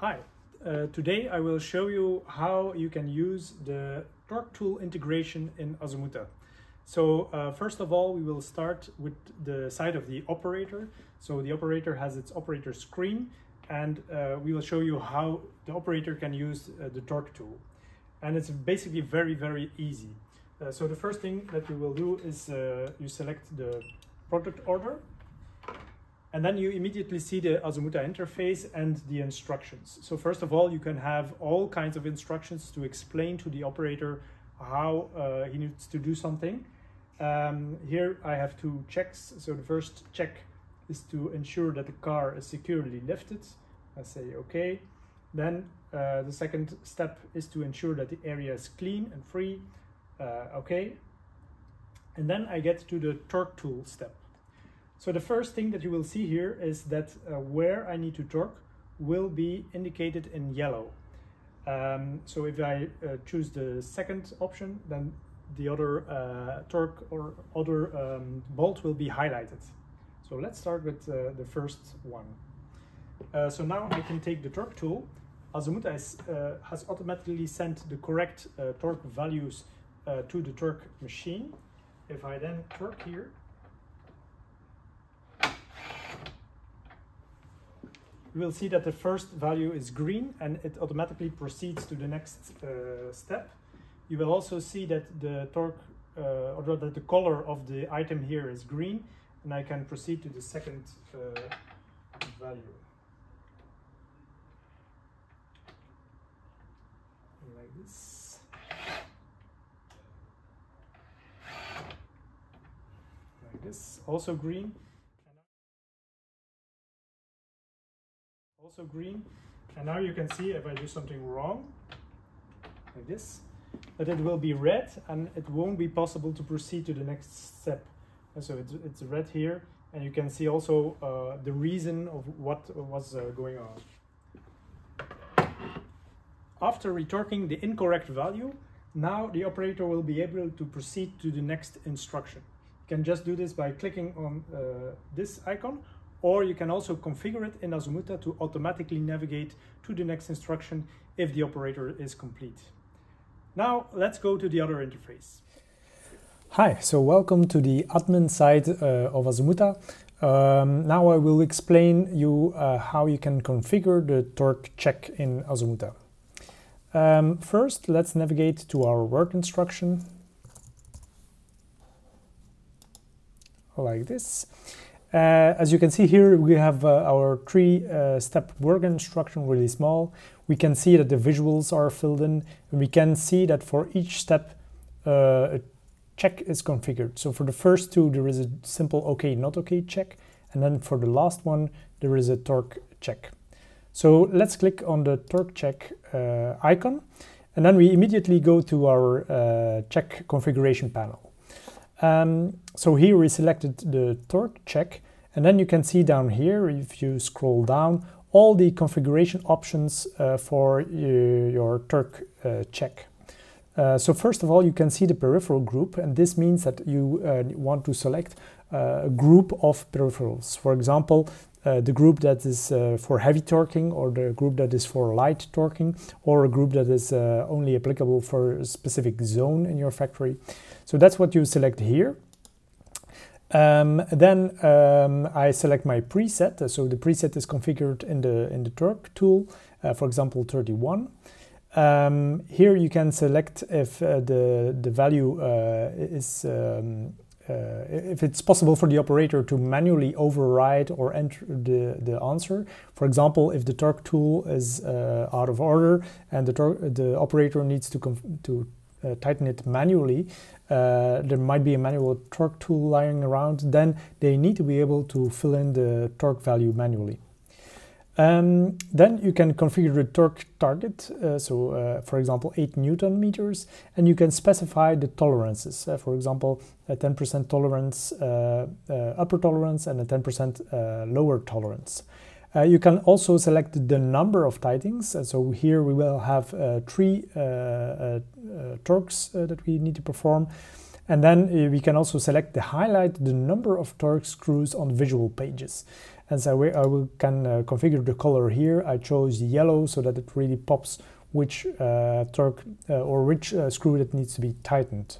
Hi, uh, today I will show you how you can use the torque tool integration in Azumuta. So uh, first of all, we will start with the side of the operator. So the operator has its operator screen and uh, we will show you how the operator can use uh, the torque tool. And it's basically very, very easy. Uh, so the first thing that you will do is uh, you select the product order and then you immediately see the Azumuta interface and the instructions. So first of all, you can have all kinds of instructions to explain to the operator how uh, he needs to do something. Um, here I have two checks. So the first check is to ensure that the car is securely lifted. I say okay. Then uh, the second step is to ensure that the area is clean and free. Uh, okay. And then I get to the torque tool step. So the first thing that you will see here is that uh, where I need to torque will be indicated in yellow. Um, so if I uh, choose the second option, then the other uh, torque or other um, bolt will be highlighted. So let's start with uh, the first one. Uh, so now I can take the torque tool. Azumuta is, uh, has automatically sent the correct torque values to the torque machine. If I then torque here, you will see that the first value is green and it automatically proceeds to the next uh, step. You will also see that the torque uh, or that the color of the item here is green and I can proceed to the second uh, value. Like this. Like this, also green. Also green. And now you can see if I do something wrong, like this, that it will be red and it won't be possible to proceed to the next step. And so it's, it's red here and you can see also uh, the reason of what was uh, going on. After retorquing the incorrect value, now the operator will be able to proceed to the next instruction. You can just do this by clicking on uh, this icon or you can also configure it in Azumuta to automatically navigate to the next instruction if the operator is complete. Now let's go to the other interface. Hi, so welcome to the admin side uh, of Azumuta. Um, now I will explain you uh, how you can configure the torque check in Azumuta. Um, first, let's navigate to our work instruction like this. Uh, as you can see here, we have uh, our three-step uh, work instruction really small. We can see that the visuals are filled in. And we can see that for each step, uh, a check is configured. So for the first two, there is a simple OK, not OK check. And then for the last one, there is a torque check. So let's click on the torque check uh, icon. And then we immediately go to our uh, check configuration panel. Um, so here we selected the torque check and then you can see down here if you scroll down all the configuration options uh, for your torque uh, check. Uh, so first of all you can see the peripheral group and this means that you uh, want to select uh, a group of peripherals. For example uh, the group that is for heavy torquing or the group that is for light torquing or a group that is only applicable for a specific zone in your factory. So that's what you select here. Um, then um, I select my preset. So the preset is configured in the in the torque tool, uh, for example, 31. Um, here you can select if uh, the the value uh, is um, uh, if it's possible for the operator to manually override or enter the, the answer. For example, if the torque tool is uh, out of order and the, the operator needs to, to uh, tighten it manually, uh, there might be a manual torque tool lying around, then they need to be able to fill in the torque value manually. Um, then you can configure the torque target, uh, so uh, for example 8 newton meters, and you can specify the tolerances. Uh, for example, a 10% tolerance, uh, uh, upper tolerance, and a 10% lower tolerance. Uh, you can also select the number of tightings. Uh, so here we will have uh, three uh, uh, uh, torques that we need to perform. And then uh, we can also select the highlight the number of torque screws on visual pages. And so I will, can uh, configure the color here. I chose yellow so that it really pops which uh, torque uh, or which uh, screw that needs to be tightened.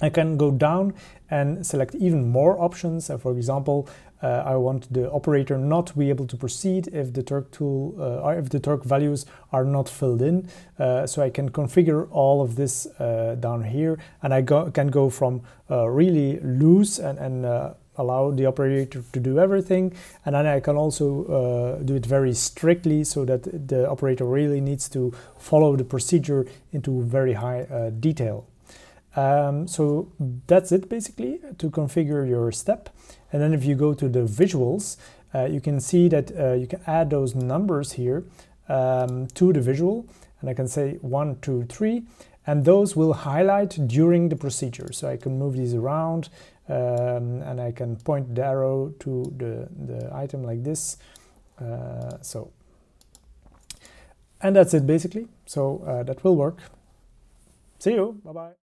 I can go down and select even more options. for example, uh, I want the operator not to be able to proceed if the torque tool uh, if the torque values are not filled in. Uh, so I can configure all of this uh, down here and I go, can go from uh, really loose and, and uh, allow the operator to do everything and then I can also do it very strictly so that the operator really needs to follow the procedure into very high detail. Um, so that's it basically to configure your step. And then if you go to the visuals, uh, you can see that uh, you can add those numbers here um, to the visual. And I can say one, two, three, and those will highlight during the procedure. So I can move these around um, and I can point the arrow to the, the item like this. Uh, so, and that's it basically. So uh, that will work. See you. Bye-bye.